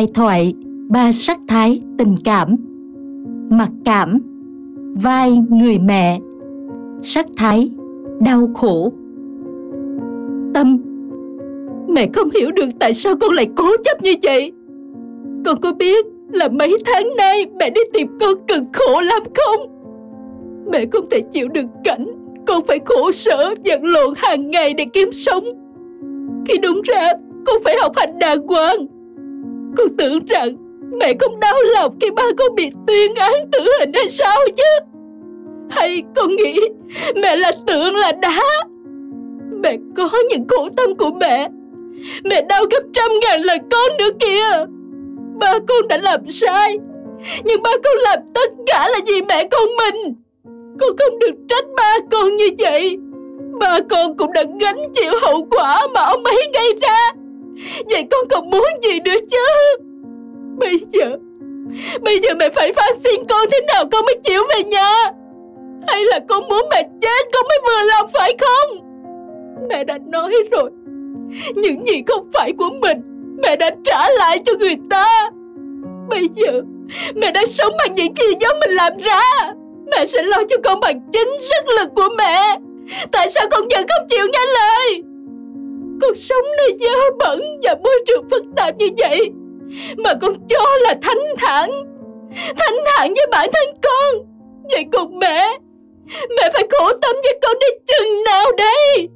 Bài thoại, ba sắc thái tình cảm. Mặc cảm, Vai người mẹ. Sắc thái, Đau khổ. Tâm, Mẹ không hiểu được tại sao con lại cố chấp như vậy. Con có biết là mấy tháng nay mẹ đi tìm con cực khổ lắm không? Mẹ không thể chịu được cảnh Con phải khổ sở giận lộn hàng ngày để kiếm sống. Khi đúng ra, con phải học hành đàng hoàng. Con tưởng rằng mẹ không đau lòng khi ba con bị tuyên án tử hình hay sao chứ? Hay con nghĩ mẹ là tượng là đá? Mẹ có những khổ tâm của mẹ. Mẹ đau gấp trăm ngàn lần con nữa kìa. Ba con đã làm sai, Nhưng ba con làm tất cả là vì mẹ con mình. Con không được trách ba con như vậy. Ba con cũng đã gánh chịu hậu quả mà ông ấy gây ra. Vậy con còn muốn gì nữa chứ? Bây giờ Bây giờ mẹ phải van xin con thế nào con mới chịu về nhà? Hay là con muốn mẹ chết con mới vừa lòng phải không? Mẹ đã nói rồi, Những gì không phải của mình, Mẹ đã trả lại cho người ta. Bây giờ, Mẹ đã sống bằng những gì do mình làm ra. Mẹ sẽ lo cho con bằng chính sức lực của mẹ. Tại sao con vẫn không chịu nghe lời? Con sống nơi dơ bẩn Và môi trường phức tạp như vậy, Mà con cho là thanh thản Thanh thản với bản thân con. Vậy còn mẹ Mẹ phải khổ tâm với con đến chừng nào đây?